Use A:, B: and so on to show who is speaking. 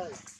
A: Hey.